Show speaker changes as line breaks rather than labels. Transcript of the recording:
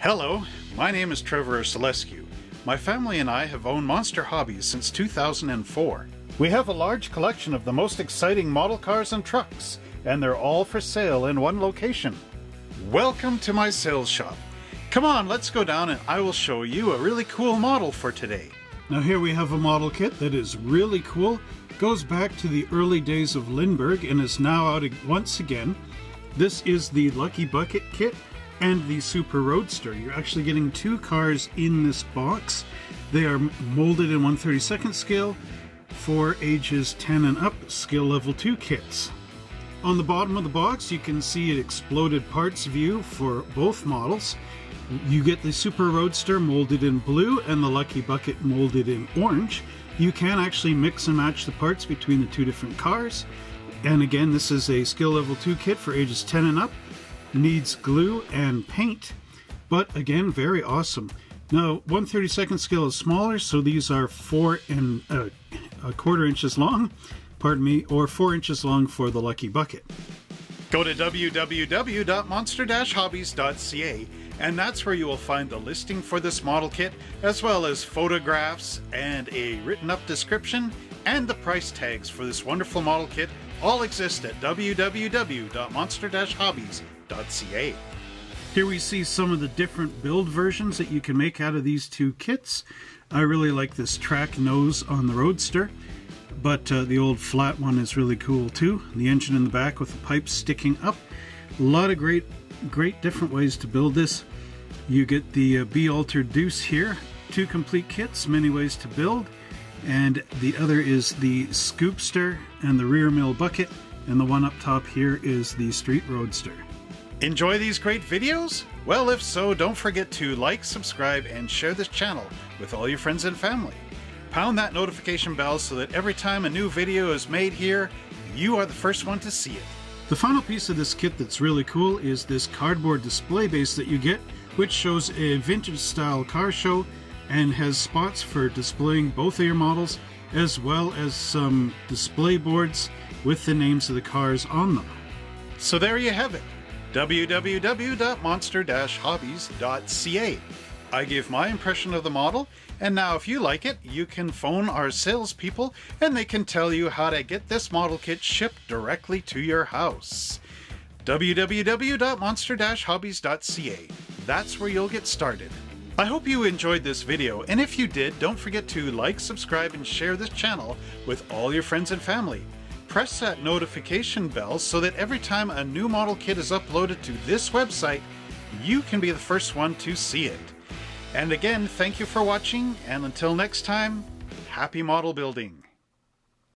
Hello, my name is Trevor Selescu. My family and I have owned Monster Hobbies since 2004. We have a large collection of the most exciting model cars and trucks, and they're all for sale in one location. Welcome to my sales shop. Come on, let's go down and I will show you a really cool model for today.
Now here we have a model kit that is really cool, goes back to the early days of Lindberg and is now out once again. This is the Lucky Bucket kit and the Super Roadster. You're actually getting two cars in this box. They are molded in 132nd scale for ages 10 and up, skill level 2 kits. On the bottom of the box you can see an exploded parts view for both models. You get the Super Roadster molded in blue and the Lucky Bucket molded in orange. You can actually mix and match the parts between the two different cars. And again, this is a skill level 2 kit for ages 10 and up. Needs glue and paint, but again, very awesome. Now, 132nd scale is smaller, so these are 4 and uh, a quarter inches long, pardon me, or 4 inches long for the Lucky Bucket.
Go to www.monster-hobbies.ca and that's where you will find the listing for this model kit, as well as photographs and a written up description, and the price tags for this wonderful model kit all exist at www.monster-hobbies.ca.
Here we see some of the different build versions that you can make out of these two kits. I really like this track nose on the Roadster, but uh, the old flat one is really cool too. The engine in the back with the pipes sticking up. A lot of great great different ways to build this. You get the uh, B-Altered Deuce here, two complete kits, many ways to build, and the other is the Scoopster and the rear mill bucket, and the one up top here is the Street Roadster.
Enjoy these great videos? Well, if so, don't forget to like, subscribe, and share this channel with all your friends and family. Pound that notification bell so that every time a new video is made here, you are the first one to see it.
The final piece of this kit that's really cool is this cardboard display base that you get, which shows a vintage style car show and has spots for displaying both of your models, as well as some display boards with the names of the cars on them.
So there you have it www.monster-hobbies.ca. I give my impression of the model, and now if you like it, you can phone our salespeople and they can tell you how to get this model kit shipped directly to your house. www.monster-hobbies.ca. That's where you'll get started. I hope you enjoyed this video, and if you did, don't forget to like, subscribe, and share this channel with all your friends and family. Press that notification bell so that every time a new model kit is uploaded to this website, you can be the first one to see it. And again, thank you for watching, and until next time, happy model building.